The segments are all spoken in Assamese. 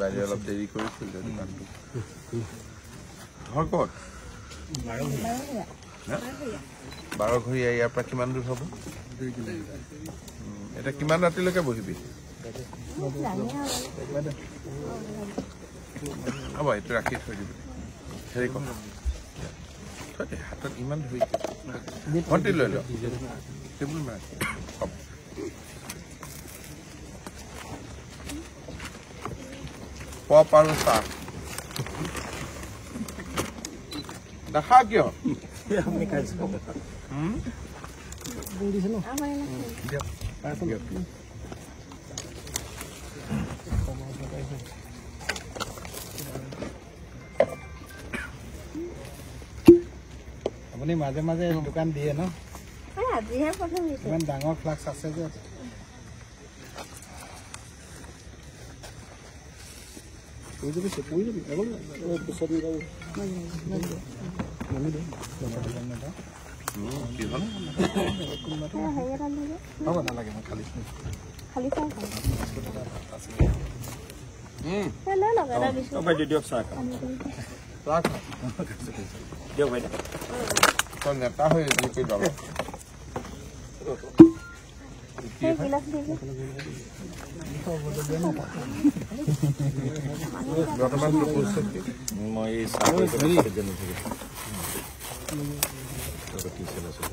বাইদেউ অলপ দেৰি কৰিছিল যে দোকানটো ঘৰ ক'ত বাৰঘৰীয়া ইয়াৰ পৰা কিমান দূৰ হ'ব এতিয়া কিমান ৰাতিলৈকে বহিবি হ'ব এইটো ৰাখি থৈ দিবি হেৰি কৰ থৈ দে হাতত ইমান ধৰি ভণ্টি লৈ ল টেবুল মাৰ হ'ব পপ আৰু চাহ নাখা কিয় হুম? আপুনি মাজে মাজে দোকান দিয়ে ন? ইমান ডাঙৰ ফ্লাক্স আছে যে। উম, কি হ'ল হেৰি এটা দিলে হ'ব নালাগে মই খালি খালি চাই খালি উম, এই লৈ লওক এটা দিছোঁ বাইদেউ দিয়ক চাহ একাপ। চাহ খা। দিয়ক বাইদেউ তই নেতা হৈ মই আছে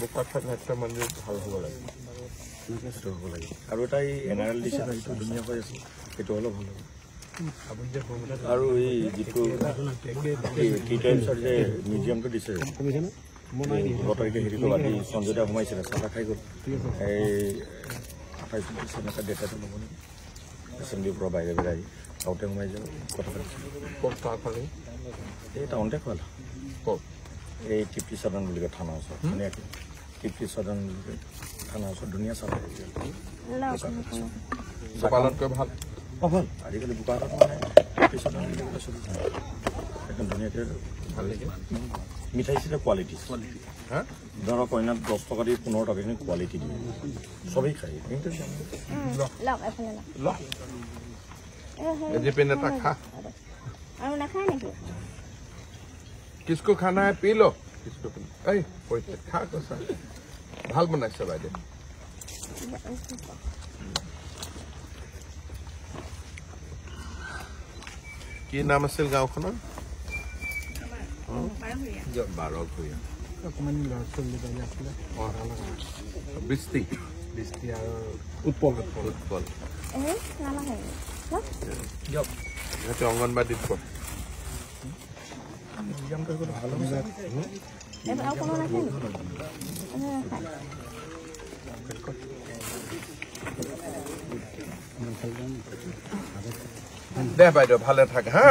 বোকাখাট নাট্য মন্দিৰ ভাল হ'ব লাগে সেইটো হ'ব লাগে আৰু এটা এই এন আৰ এল দিছে ধুনীয়া হৈ আছে সেইটো অলপ ভাল হ'ব আৰু এই যিটো টি টাইমছৰ যে মিউজিয়ামটো দিছে এই বতৰিকে হেৰি কৰিব আদি সঞ্জয় দা সোমাইছিলে চাহ খাই গ'ল। এই আঠাইছ ঊনত্ৰিছ এনেকুৱা ডেটাটো ল'ব নেকি? এছেম্বলিৰ পৰা বাহিৰে বাহিৰে আহি গাঁৱতে সোমাই যাওঁ কথা পাতিছিলোঁ ক'ত এই টাউনতে খোৱালা ক'ত? এই টিপি চাদন বুলি কয় থানাৰ ওচৰত ধুনীয়াকৈ। টিপি চাদন বুলি কয় থানাৰ ওচৰত ধুনীয়া চাহ গোপালতকৈ ভাল? অঁ ভাল আজিকালি মানে বুলি ক'লে চলি যায় একদম ধুনীয়াকৈ ভাল লাগে মিঠাই চিঠাই কোৱালিটি হা ধৰক অন্যান্য দহ টকা দি পোন্ধৰ টকা কিন্তু কোৱালিটি দিয়ে চবেই খায় কিন্তু এটা খা আৰু নাখায় নেকি কিসকো খানা হে পি লো কিসকো পেন এই পইচা খা কৈছা ভাল বনাইছে বাইদেউ কি নাম আছিল গাঁওখনৰ? বাৰঘৰীয়া অকণমান ল'ৰা ছোৱালী আছিলে। বৃষ্টি দৃষ্টি আৰু উৎপল উৎপল ফুটবল। এই নালাগে। লওক সিহঁতে অংগনবাদীত পঢ়ে। মিউজিয়ামটো সেইবোৰ ভাল দে বাইদেউ ভালে থাকে হা?